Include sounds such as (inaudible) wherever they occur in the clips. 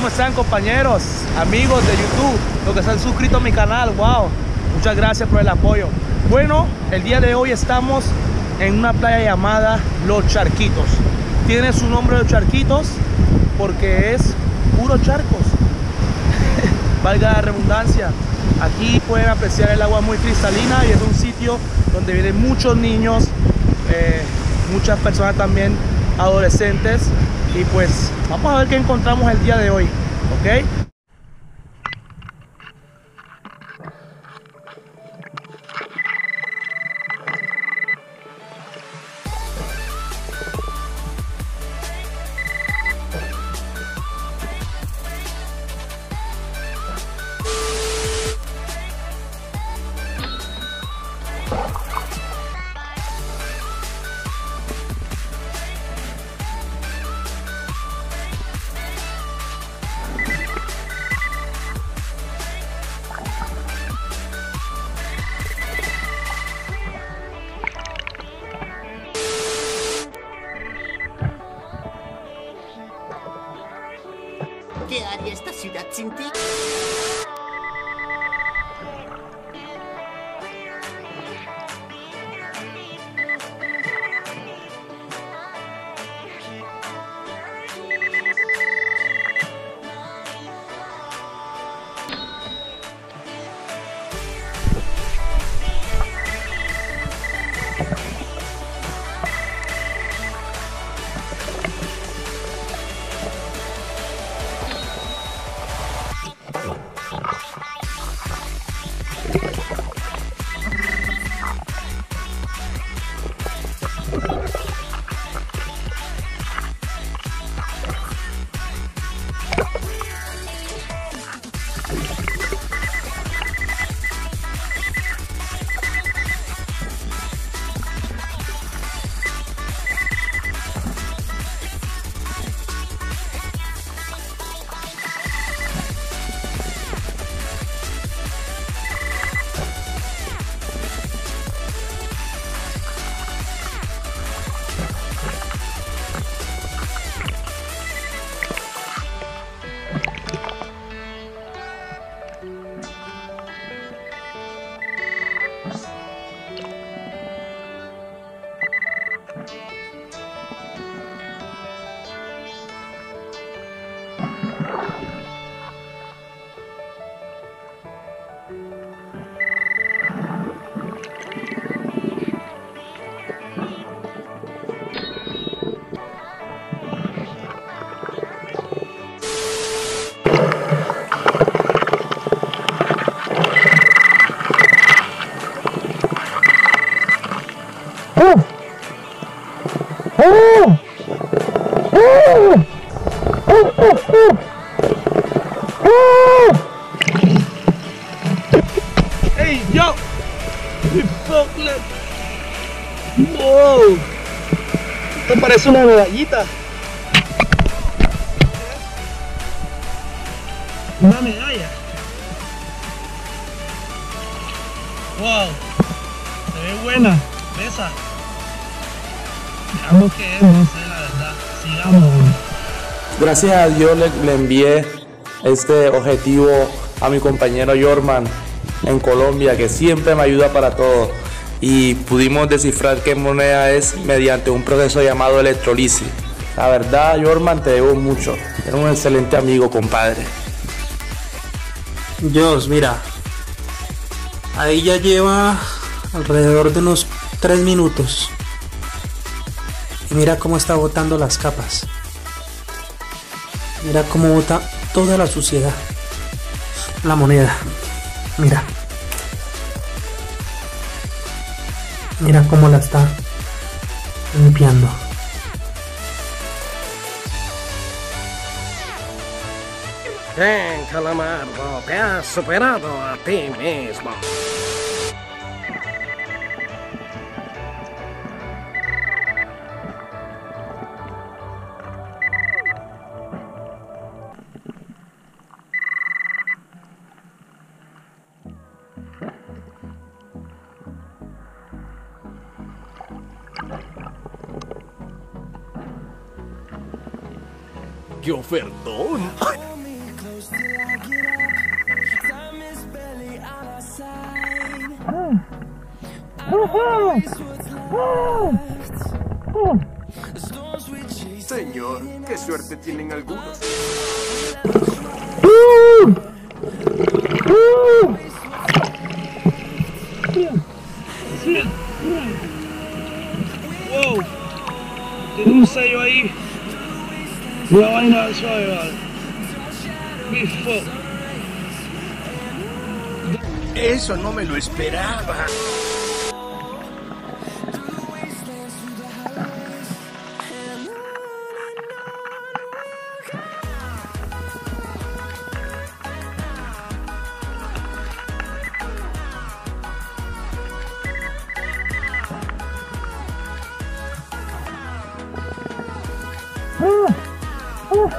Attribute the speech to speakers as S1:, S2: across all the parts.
S1: ¿cómo están compañeros, amigos de YouTube, los que se han suscrito a mi canal? Wow, muchas gracias por el apoyo. Bueno, el día de hoy estamos en una playa llamada Los Charquitos. Tiene su nombre Los Charquitos porque es puro charcos. (laughs) Valga la redundancia. Aquí pueden apreciar el agua muy cristalina y es un sitio donde vienen muchos niños, eh, muchas personas también adolescentes y pues vamos a ver qué encontramos el día de hoy, ¿ok?
S2: ¿Qué haría esta ciudad sin ti? ¡Wow! Esto parece una medallita. Una medalla. ¡Wow! Se ve buena. Pesa. Veamos qué es, no sé la verdad. Sigamos.
S3: Gracias a Dios le, le envié este objetivo a mi compañero Jorman en Colombia, que siempre me ayuda para todo. Y pudimos descifrar qué moneda es mediante un proceso llamado electrolisis. La verdad, Jorman, te debo mucho. Eres un excelente amigo, compadre.
S4: Dios, mira. Ahí ya lleva alrededor de unos 3 minutos. Y mira cómo está botando las capas. Mira cómo bota toda la suciedad. La moneda. Mira. Mira cómo la está limpiando.
S5: Bien, Calamardo, te has superado a ti mismo. qué ofertón! ¡Ay!
S6: Señor, qué suerte tienen algunos.
S2: Wow. Tiene un sello ahí. Una vaina suave, vale. Bifo.
S6: Eso no me lo esperaba.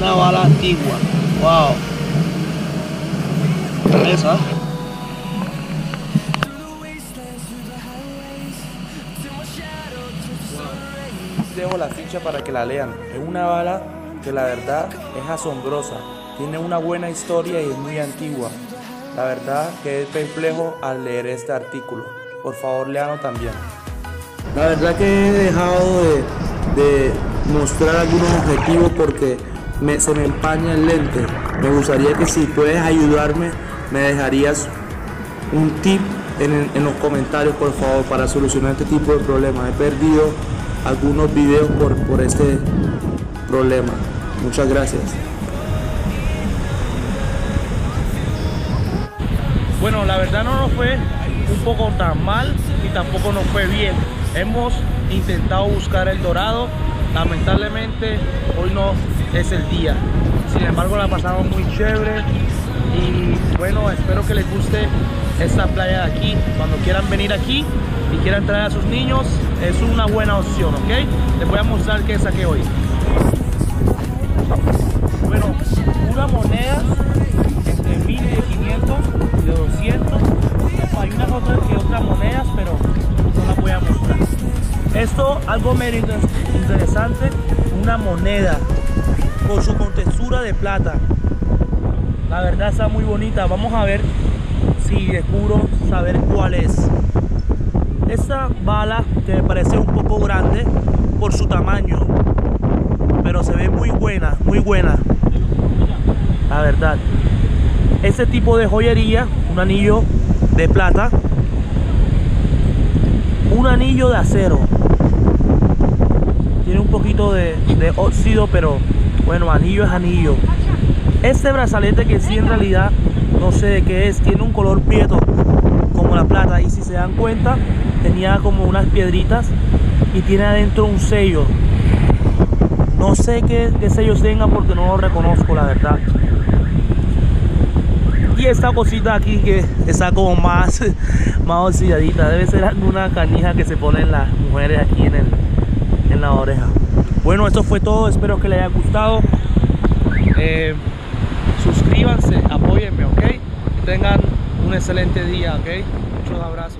S1: Una bala antigua. Wow. Esa.
S3: Dejo la ficha para que la lean. Es una bala que la verdad es asombrosa. Tiene una buena historia y es muy antigua. La verdad que es perplejo al leer este artículo. Por favor, leanlo también. La verdad que he dejado de, de mostrar algunos objetivos porque me- se me empaña el lente. Me gustaría que si puedes ayudarme, me dejarías un tip en, en los comentarios, por favor, para solucionar este tipo de problemas. He perdido algunos videos por, por este problema. Muchas gracias.
S1: Bueno, la verdad no nos fue un poco tan mal y tampoco nos fue bien. Hemos intentado buscar el dorado. Lamentablemente hoy no es el día. Sin embargo, la pasamos muy chévere. Y bueno, espero que les guste esta playa de aquí. Cuando quieran venir aquí y quieran traer a sus niños, es una buena opción, ¿ok? Les voy a mostrar qué saqué hoy. Bueno, una moneda entre 1000 de 500 y de 200. Hay unas otras que otras monedas, pero no las voy a mostrar. Esto, algo medio inter- interesante, una moneda con su contextura de plata. La verdad está muy bonita. Vamos a ver si descubro saber cuál es. Esta bala que me parece un poco grande por su tamaño, pero se ve muy buena, muy buena. La verdad. Este tipo de joyería, un anillo de plata, un anillo de acero. Tiene un poquito de óxido, pero bueno, anillo es anillo. Este brazalete que sí en realidad no sé de qué es, tiene un color prieto como la plata y si se dan cuenta tenía como unas piedritas y tiene adentro un sello. No sé qué, qué sellos tenga porque no lo reconozco la verdad. Y esta cosita aquí que está como más, (laughs) más oxidadita, debe ser alguna canija que se ponen las mujeres aquí en, el, en la oreja. Bueno, esto fue todo, espero que les haya gustado. Eh, suscríbanse, apóyenme, ¿ok? Que tengan un excelente día, ¿ok? Muchos abrazos.